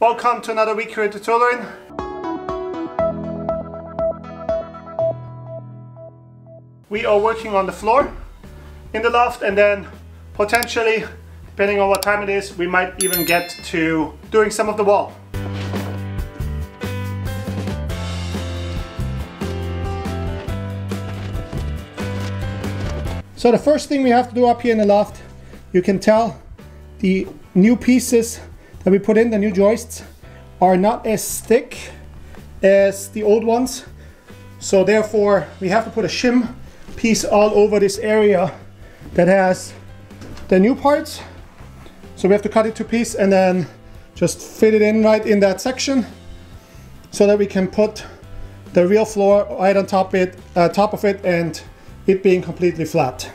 Welcome to another week here at the TirolerInn. We are working on the floor in the loft and then potentially, depending on what time it is, we might even get to doing some of the wall. So the first thing we have to do up here in the loft, you can tell the new pieces that we put in, the new joists, are not as thick as the old ones. So therefore we have to put a shim piece all over this area that has the new parts. So we have to cut it to piece and then just fit it in right in that section so that we can put the real floor right on top, it, uh, top of it and it being completely flat.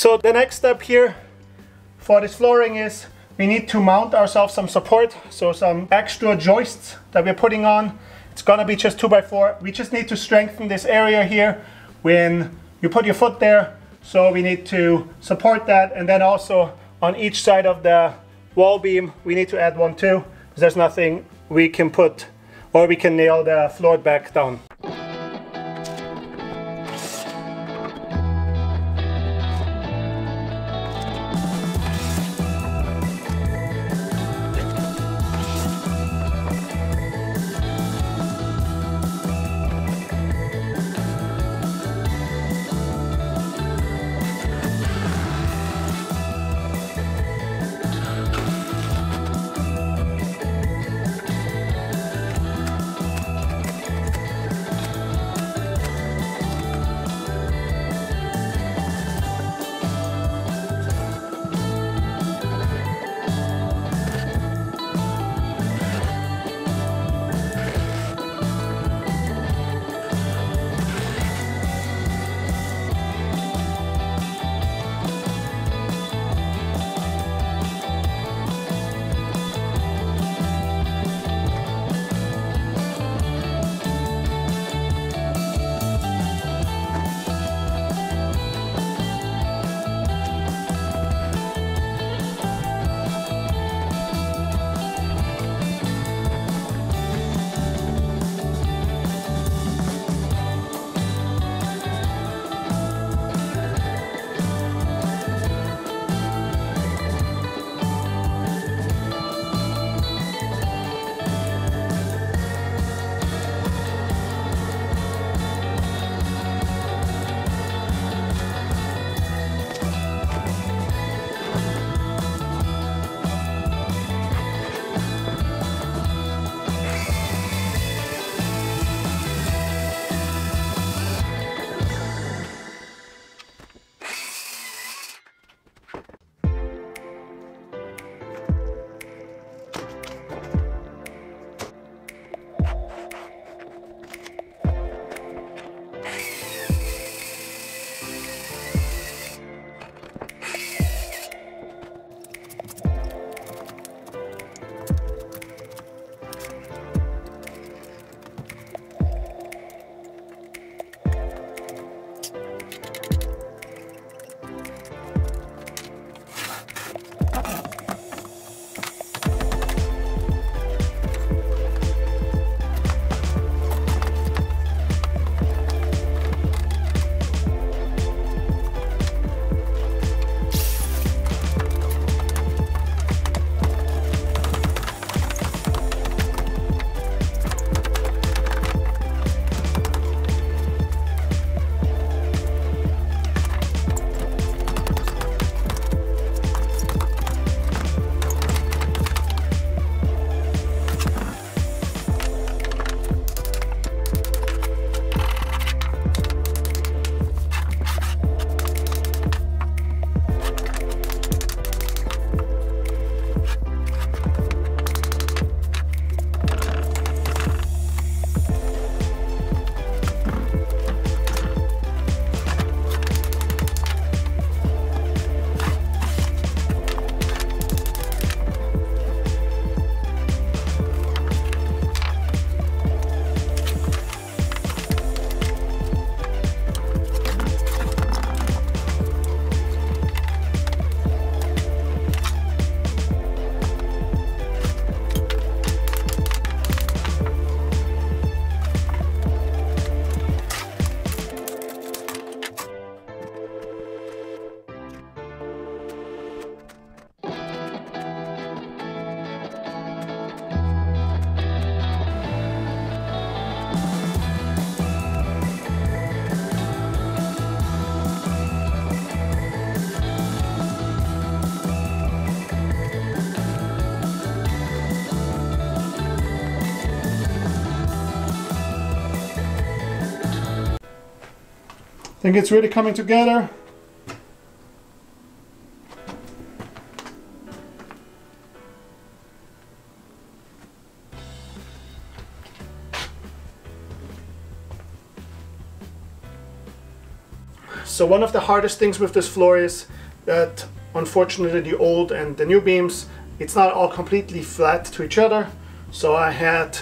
So the next step here for this flooring is we need to mount ourselves some support, so some extra joists that we're putting on. It's gonna be just 2x4. We just need to strengthen this area here when you put your foot there. So we need to support that and then also on each side of the wall beam we need to add one too there's nothing we can put or we can nail the floor back down. Think it's really coming together. So one of the hardest things with this floor is that unfortunately the old and the new beams, it's not all completely flat to each other. So I had,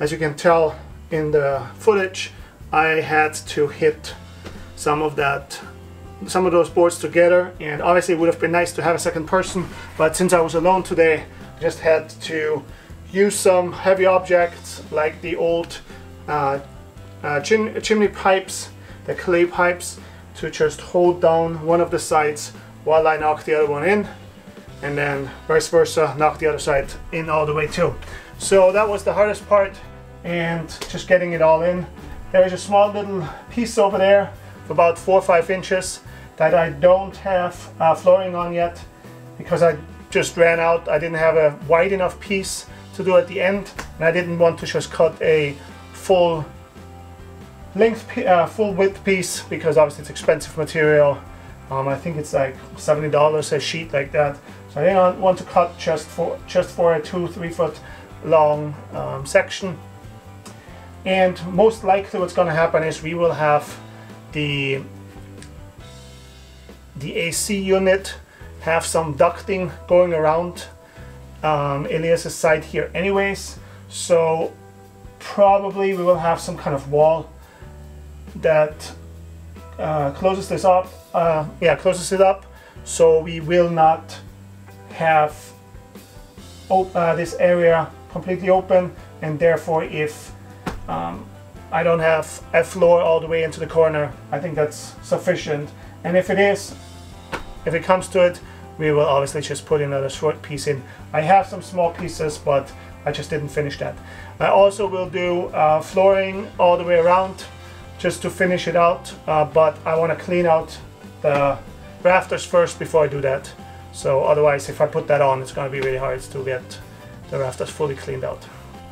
as you can tell in the footage, I had to hit some of that some of those boards together. And obviously it would have been nice to have a second person but since I was alone today I just had to use some heavy objects like the old uh, uh, chim chimney pipes the clay pipes to just hold down one of the sides while I knock the other one in and then vice versa knock the other side in all the way too. So that was the hardest part and just getting it all in. There's a small little piece over there about four or five inches that I don't have uh, flooring on yet because I just ran out I didn't have a wide enough piece to do at the end and I didn't want to just cut a full length, uh, full width piece because obviously it's expensive material. Um, I think it's like $70 a sheet like that. So I didn't want to cut just for just for a two, three foot long um, section. And most likely what's going to happen is we will have the the AC unit have some ducting going around um, Elias's side here anyways. So probably we will have some kind of wall that uh, closes this up. Uh, yeah, closes it up. So we will not have uh, this area completely open and therefore if um, I don't have a floor all the way into the corner, I think that's sufficient. And if it is, if it comes to it, we will obviously just put another short piece in. I have some small pieces, but I just didn't finish that. I also will do uh, flooring all the way around just to finish it out uh, but I want to clean out the rafters first before I do that so otherwise if I put that on it's going to be really hard to get the rafters fully cleaned out.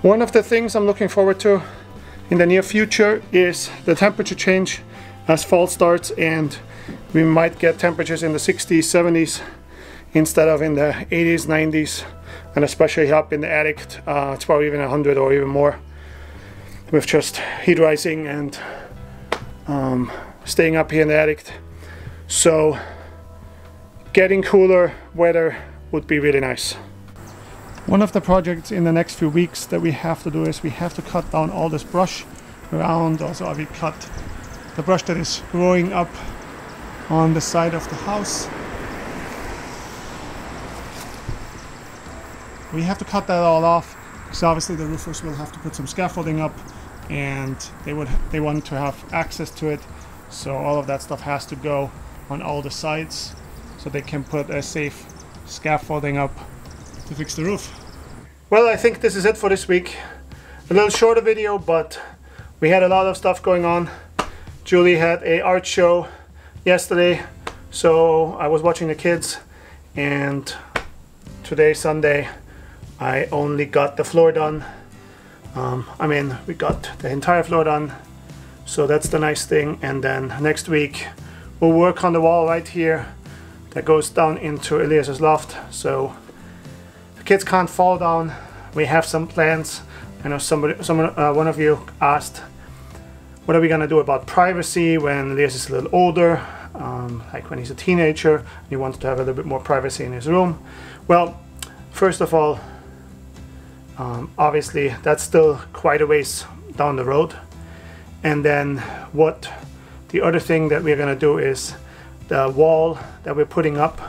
One of the things I'm looking forward to in the near future is the temperature change as fall starts and we might get temperatures in the 60s 70s instead of in the 80s 90s and especially up in the attic uh, it's probably even 100 or even more with just heat rising and um, staying up here in the attic. So getting cooler weather would be really nice. One of the projects in the next few weeks that we have to do is we have to cut down all this brush around. Also, we cut the brush that is growing up on the side of the house. We have to cut that all off because obviously the roofers will have to put some scaffolding up and they would they want to have access to it so all of that stuff has to go on all the sides so they can put a safe scaffolding up to fix the roof. Well I think this is it for this week. A little shorter video but we had a lot of stuff going on. Julie had a art show yesterday so I was watching the kids and today Sunday I only got the floor done. Um, I mean we got the entire floor done so that's the nice thing. And then next week we'll work on the wall right here that goes down into Elias's loft. So the kids can't fall down. We have some plans. I know somebody someone uh, one of you asked what are we gonna do about privacy when Elias is a little older? Um, like when he's a teenager he wants to have a little bit more privacy in his room. Well first of all um, obviously, that's still quite a ways down the road. And then what the other thing that we're going to do is the wall that we're putting up,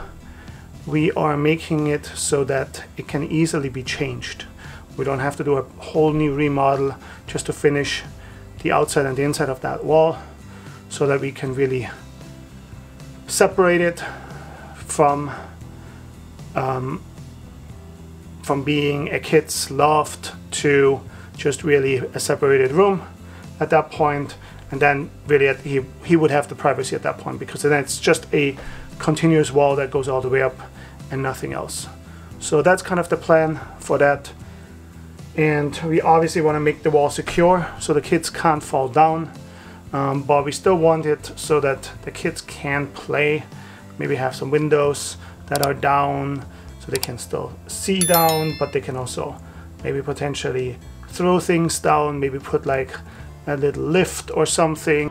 we are making it so that it can easily be changed. We don't have to do a whole new remodel just to finish the outside and the inside of that wall so that we can really separate it from um, from being a kid's loft to just really a separated room at that point and then really at, he, he would have the privacy at that point because then it's just a continuous wall that goes all the way up and nothing else so that's kind of the plan for that and we obviously want to make the wall secure so the kids can't fall down um, but we still want it so that the kids can play. Maybe have some windows that are down so they can still see down, but they can also maybe potentially throw things down, maybe put like a little lift or something.